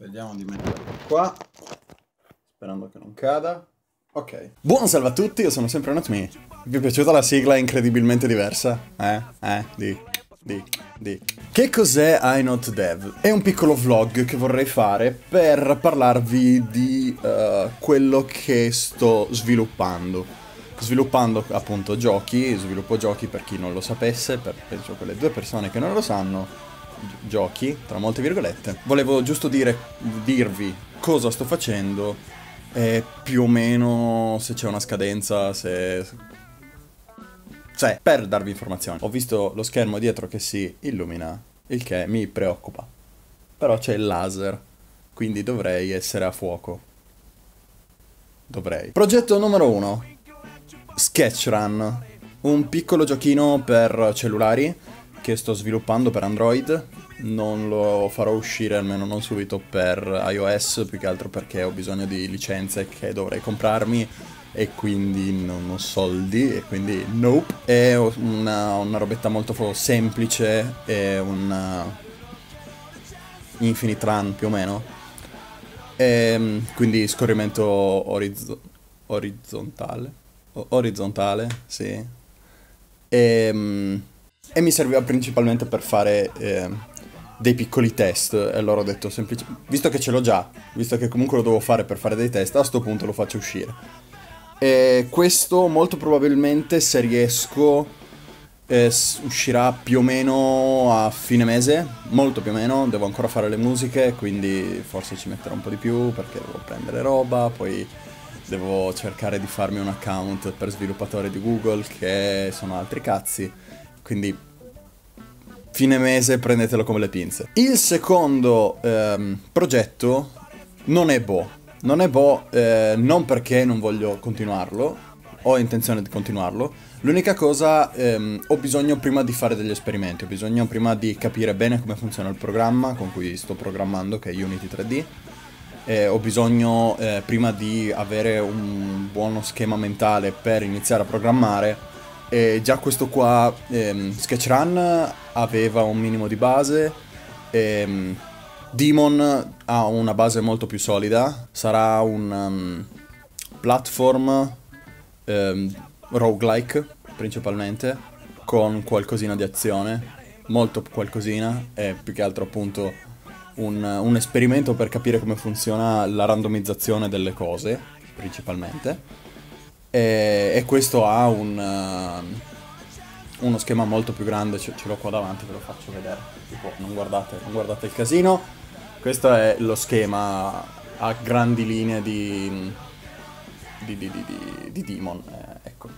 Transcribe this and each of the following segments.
Vediamo di metterlo qua. Sperando che non cada. Ok. Buon salve a tutti, io sono sempre Notme. Vi è piaciuta la sigla incredibilmente diversa? Eh? Eh? Di? Di? Di? Che cos'è I Not Dev? È un piccolo vlog che vorrei fare per parlarvi di uh, quello che sto sviluppando. Sviluppando appunto giochi, sviluppo giochi per chi non lo sapesse, per penso quelle due persone che non lo sanno giochi, tra molte virgolette. Volevo giusto dire, dirvi cosa sto facendo e più o meno se c'è una scadenza, se... Cioè, per darvi informazioni. Ho visto lo schermo dietro che si illumina, il che mi preoccupa. Però c'è il laser, quindi dovrei essere a fuoco. Dovrei. Progetto numero 1. Sketchrun. Un piccolo giochino per cellulari che sto sviluppando per Android. Non lo farò uscire almeno non subito per iOS, più che altro perché ho bisogno di licenze che dovrei comprarmi e quindi non ho soldi e quindi nope. È una, una robetta molto semplice, è un Infinite Run più o meno. E, ehm, quindi scorrimento orizzo orizzontale. O orizzontale, sì. E, ehm, e mi serviva principalmente per fare eh, dei piccoli test e allora ho detto semplicemente, visto che ce l'ho già, visto che comunque lo devo fare per fare dei test, a sto punto lo faccio uscire. E questo molto probabilmente se riesco eh, uscirà più o meno a fine mese, molto più o meno, devo ancora fare le musiche, quindi forse ci metterò un po' di più perché devo prendere roba, poi devo cercare di farmi un account per sviluppatore di Google che sono altri cazzi quindi fine mese prendetelo come le pinze. Il secondo ehm, progetto non è Bo. Non è Bo eh, non perché non voglio continuarlo, ho intenzione di continuarlo. L'unica cosa, ehm, ho bisogno prima di fare degli esperimenti, ho bisogno prima di capire bene come funziona il programma con cui sto programmando, che è Unity 3D. Eh, ho bisogno eh, prima di avere un buono schema mentale per iniziare a programmare e già questo qua, ehm, Sketchrun aveva un minimo di base, ehm, Demon ha una base molto più solida, sarà un um, platform ehm, roguelike principalmente, con qualcosina di azione, molto qualcosina, e più che altro appunto un, un esperimento per capire come funziona la randomizzazione delle cose, principalmente. E, e questo ha un, uh, uno schema molto più grande, ce, ce l'ho qua davanti, ve lo faccio vedere. Tipo, non guardate, non guardate il casino. Questo è lo schema a grandi linee di, di, di, di, di Demon. Eh, ecco.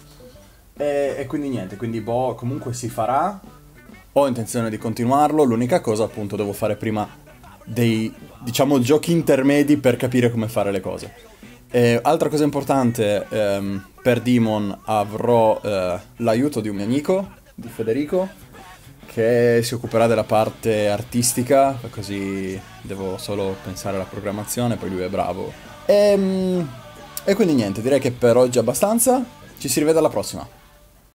E, e, quindi niente, quindi boh, comunque si farà. Ho intenzione di continuarlo. L'unica cosa, appunto, devo fare prima dei, diciamo, giochi intermedi per capire come fare le cose. E, altra cosa importante, ehm, per Demon avrò eh, l'aiuto di un mio amico, di Federico, che si occuperà della parte artistica, così devo solo pensare alla programmazione, poi lui è bravo. E, ehm, e quindi niente, direi che per oggi è abbastanza, ci si rivede alla prossima.